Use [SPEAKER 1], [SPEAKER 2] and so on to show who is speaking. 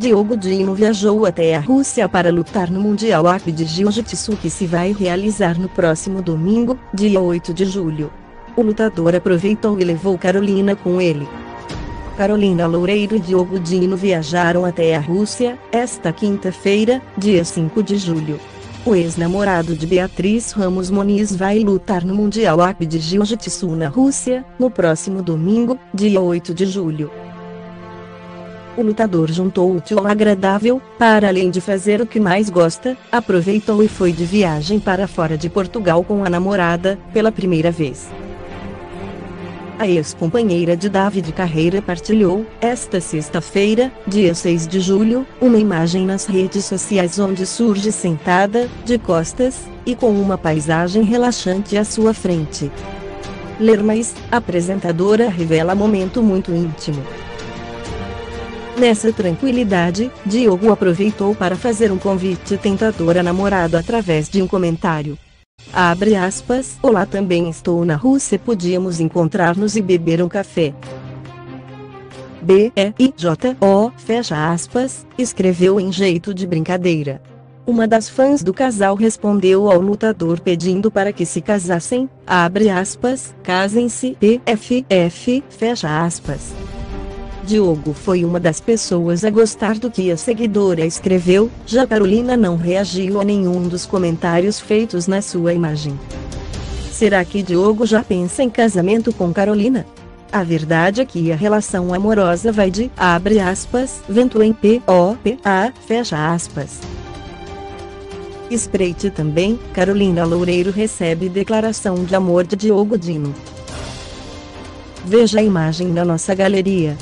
[SPEAKER 1] Diogo Dino viajou até a Rússia para lutar no Mundial AP de Jiu-Jitsu que se vai realizar no próximo domingo, dia 8 de julho. O lutador aproveitou e levou Carolina com ele. Carolina Loureiro e Diogo Dino viajaram até a Rússia, esta quinta-feira, dia 5 de julho. O ex-namorado de Beatriz Ramos Moniz vai lutar no Mundial AP de Jiu-Jitsu na Rússia, no próximo domingo, dia 8 de julho. O lutador juntou o útil ao agradável, para além de fazer o que mais gosta, aproveitou e foi de viagem para fora de Portugal com a namorada, pela primeira vez. A ex-companheira de David Carreira partilhou, esta sexta-feira, dia 6 de julho, uma imagem nas redes sociais onde surge sentada, de costas, e com uma paisagem relaxante à sua frente. Ler mais, apresentadora revela momento muito íntimo. Nessa tranquilidade, Diogo aproveitou para fazer um convite tentador à namorada através de um comentário. Abre aspas, olá também estou na Rússia podíamos encontrar-nos e beber um café. B-E-I-J-O, fecha aspas, escreveu em jeito de brincadeira. Uma das fãs do casal respondeu ao lutador pedindo para que se casassem, abre aspas, casem-se, PFF, fecha aspas. Diogo foi uma das pessoas a gostar do que a seguidora escreveu, já Carolina não reagiu a nenhum dos comentários feitos na sua imagem. Será que Diogo já pensa em casamento com Carolina? A verdade é que a relação amorosa vai de, abre aspas, vento em P-O-P-A, fecha aspas. Espreite também, Carolina Loureiro recebe declaração de amor de Diogo Dino. Veja a imagem na nossa galeria.